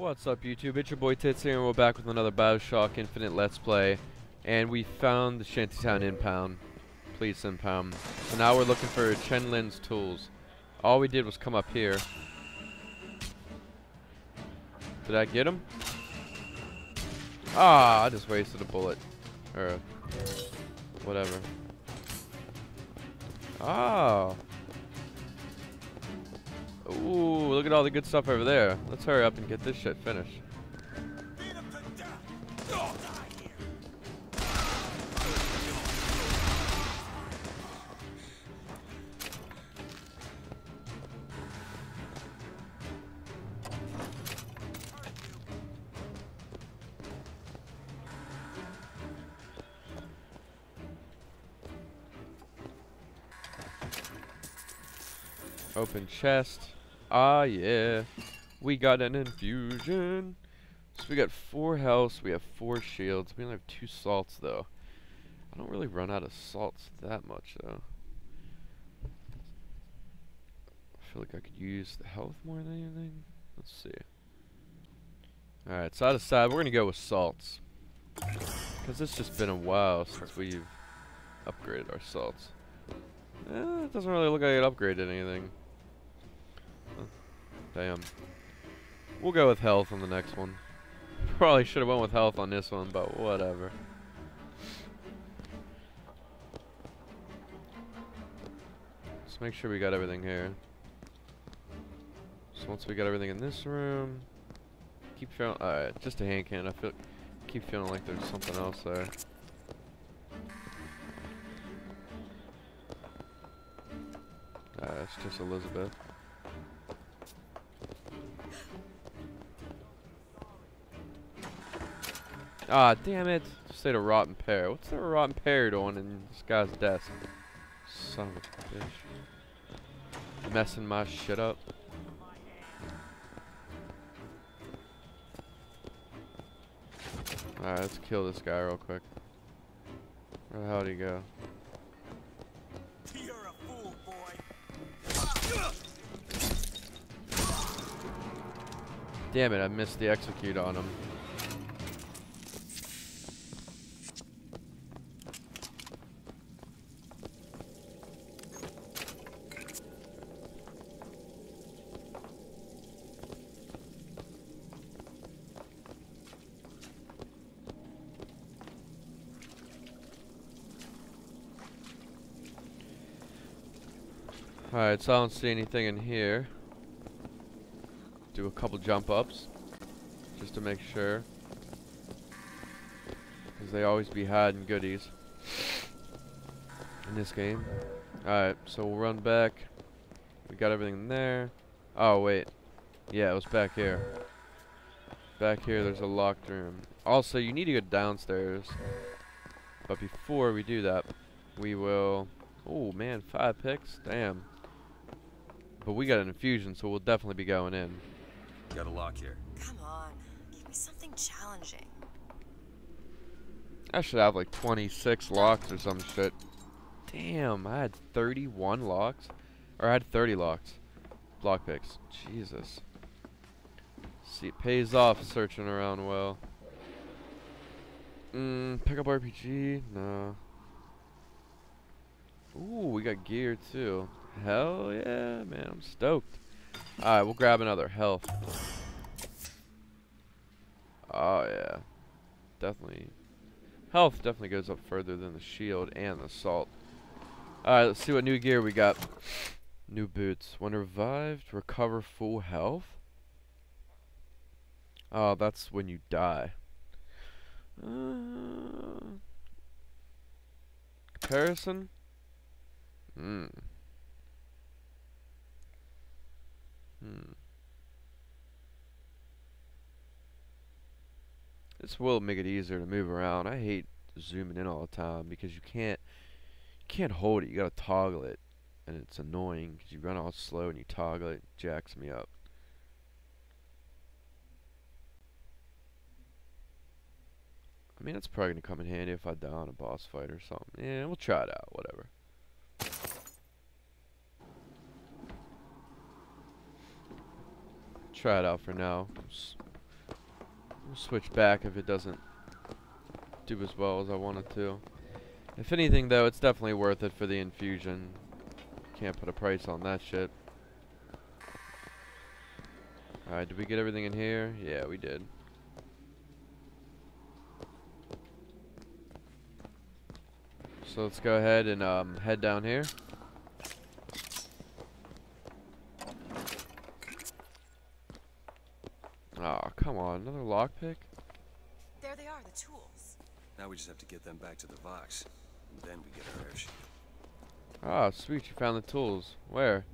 What's up YouTube? It's your boy Tits here and we're back with another Bioshock Infinite Let's Play. And we found the Shantytown impound. Police impound. So now we're looking for Chen Lin's tools. All we did was come up here. Did I get him? Ah, I just wasted a bullet. Or whatever. Ah. Ooh, look at all the good stuff over there. Let's hurry up and get this shit finished. Open chest. Ah, yeah. We got an infusion. So we got four health. We have four shields. We only have two salts, though. I don't really run out of salts that much, though. I feel like I could use the health more than anything. Let's see. Alright, side I decided we're going to go with salts. Because it's just been a while since we've upgraded our salts. Eh, it doesn't really look like it upgraded anything. Oh, damn. We'll go with health on the next one. Probably should have went with health on this one, but whatever. Let's make sure we got everything here. So once we got everything in this room, keep feeling. Alright, just a hand can. I feel keep feeling like there's something else there. Alright, it's just Elizabeth. Ah, damn it. Just ate a rotten pear. What's there a rotten pear doing in this guy's desk? Son of a bitch. Messing my shit up. Alright, let's kill this guy real quick. Where the hell did he go? You're a fool, boy. Damn it, I missed the execute on him. Alright, so I don't see anything in here. Do a couple jump ups. Just to make sure. Because they always be hiding goodies. In this game. Alright, so we'll run back. We got everything there. Oh, wait. Yeah, it was back here. Back here, there's a locked room. Also, you need to go downstairs. But before we do that, we will... Oh, man, five picks? Damn. But we got an infusion, so we'll definitely be going in. Got a lock here. Come on, give me something challenging. I should have like 26 locks or some shit. Damn, I had 31 locks. Or I had 30 locks. Block picks. Jesus. See, it pays off searching around well. Mmm, pick up RPG? No. Ooh, we got gear too. Hell yeah, man, I'm stoked. Alright, we'll grab another health. Oh yeah. Definitely. Health definitely goes up further than the shield and the salt. Alright, let's see what new gear we got. New boots. When revived, recover full health? Oh, that's when you die. Uh, comparison? Hmm. This will make it easier to move around. I hate zooming in all the time because you can't you can't hold it. You gotta toggle it, and it's annoying because you run all slow and you toggle it. it jacks me up. I mean, that's probably gonna come in handy if I die on a boss fight or something. Yeah, we'll try it out. Whatever. try it out for now. We'll switch back if it doesn't do as well as I wanted to. If anything, though, it's definitely worth it for the infusion. Can't put a price on that shit. Alright, did we get everything in here? Yeah, we did. So let's go ahead and um, head down here. Oh, come on. Another lockpick? There they are, the tools. Now we just have to get them back to the Vox. And then we get our airship. Ah, sweet. You found the tools. Where?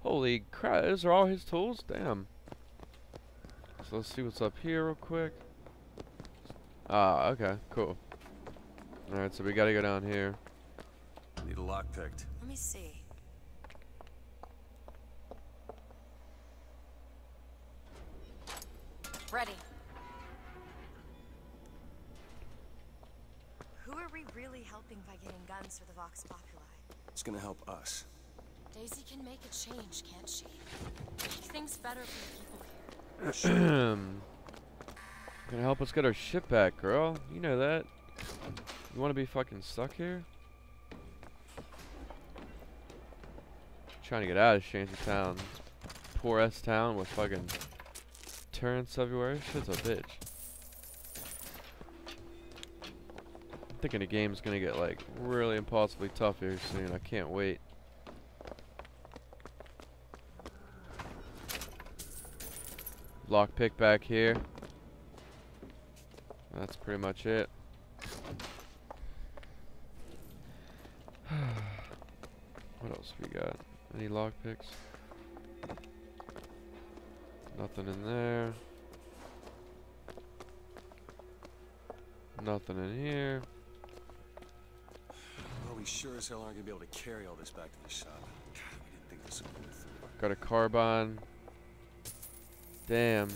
Holy crap. Those are all his tools? Damn. So let's see what's up here real quick. Ah, okay. Cool. Alright, so we gotta go down here. Need a lock picked. Let me see. Ready. Who are we really helping by getting guns for the Vox Populi? It's gonna help us. Daisy can make a change, can't she? Make things better for the people here. Gonna help us get our ship back, girl. You know that. You wanna be fucking stuck here? Trying to get out of Shantytown. Poor S town with fucking turrets everywhere. Shit's a bitch. I'm thinking the game's gonna get like really impossibly tough here soon. I can't wait. Lockpick back here. That's pretty much it. what else we got? Any lockpicks? Nothing in there. Nothing in here. Well, we sure as hell aren't gonna be able to carry all this back to the shop. God, we didn't think this would go through. Got a carbine. Damn.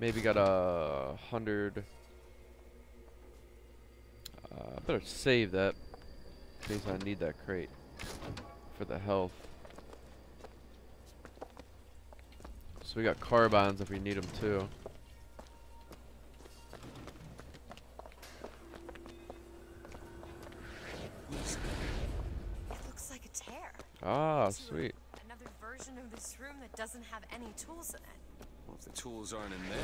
Maybe got a hundred. Uh, I better save that in case I need that crate for the health. So we got carbines if we need them too. It looks like a tear. Ah, sweet. Another version of this room that doesn't have any tools in it. Well, if the tools aren't in there,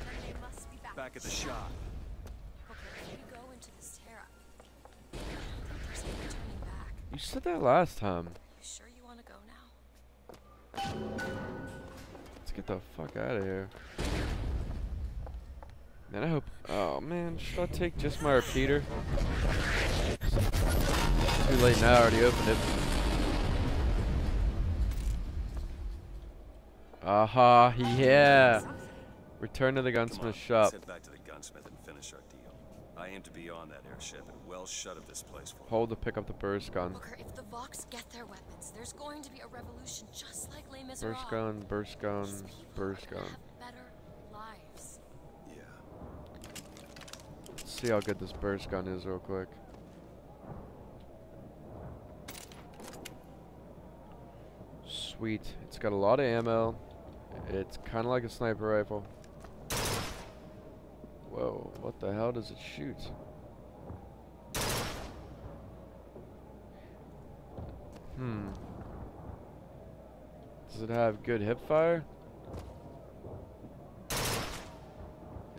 Then they must be back, back at the shop. Okay, if go into this tear up, I don't think there's any turning back. You said that last time. You sure you want to go now? Let's get the fuck out of here. Man, I hope. Oh man, should I take just my repeater? Too late now. I already opened it. Aha! Yeah. Return to the Come on, gunsmith let's shop. head back to the gunsmith and finish our deal. I aim to be on that airship and well shut of this place for Hold to pick up the burst gun. Booker, if the Vox get their weapons, there's going to be a revolution just like Les Miserables. Burst gun, burst gun, burst gun. better lives. Yeah. Let's see how good this burst gun is real quick. Sweet. It's got a lot of ammo. It's kind of like a sniper rifle. Whoa, what the hell does it shoot? Hmm. Does it have good hip fire?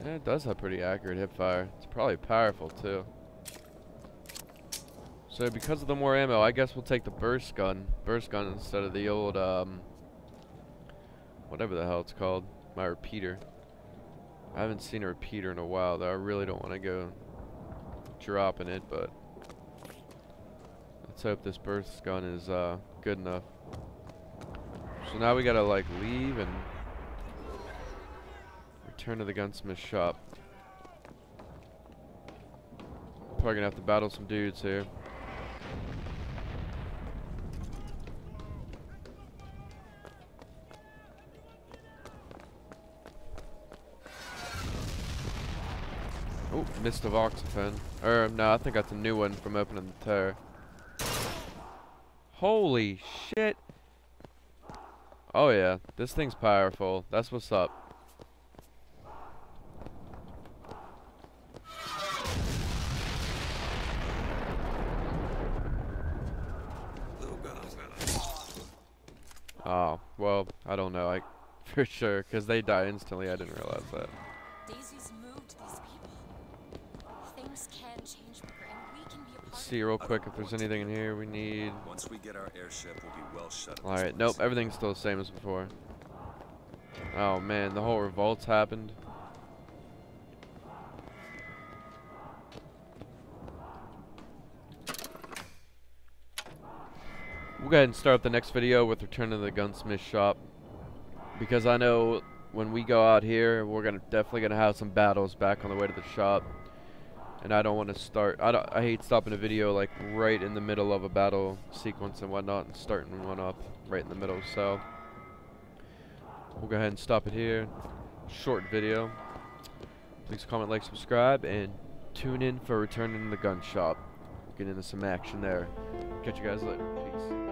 Yeah, it does have pretty accurate hip fire. It's probably powerful too. So because of the more ammo, I guess we'll take the burst gun, burst gun instead of the old um, whatever the hell it's called, my repeater. I haven't seen a repeater in a while though. I really don't want to go dropping it, but let's hope this burst gun is uh, good enough. So now we gotta like leave and return to the gunsmith shop. Probably gonna have to battle some dudes here. Oh, missed of oxyfen. Or no, I think that's a new one from opening the tear. Holy shit. Oh yeah, this thing's powerful. That's what's up. Oh, well, I don't know, I for sure, because they die instantly, I didn't realize that see real quick if there's anything in here we need. Once we get our airship, we'll be well shut Alright, nope, everything's still the same as before. Oh man, the whole revolt's happened. We'll go ahead and start up the next video with Return to the Gunsmith Shop. Because I know when we go out here, we're gonna definitely gonna have some battles back on the way to the shop. And I don't want to start. I. I hate stopping a video like right in the middle of a battle sequence and whatnot, and starting one up right in the middle. So we'll go ahead and stop it here. Short video. Please comment, like, subscribe, and tune in for returning to the gun shop. Get into some action there. Catch you guys later. Peace.